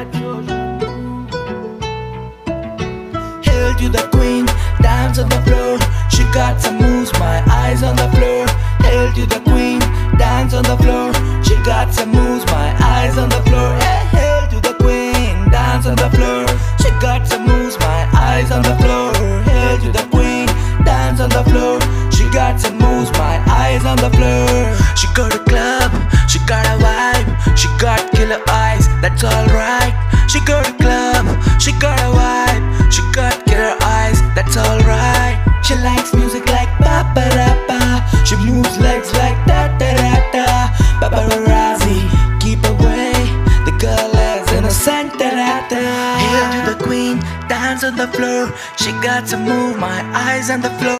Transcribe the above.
Let your Hail to the queen, dance on the floor. She got some moves, my eyes on the floor. Hail to the queen, dance on the floor. She got some moves, my eyes on the floor. Hey, hail to the queen, dance on the floor. She got some moves, my eyes on the floor. Hail to the queen, dance on the floor. She got some moves, my eyes on the floor. She got a club, she got a vibe, she got killer eyes, that's alright. She likes music like ba. She moves legs like da da da da. Paparazzi, keep away. The girl is innocent da da da. Hail to the queen, dance on the floor. She got to move, my eyes on the floor.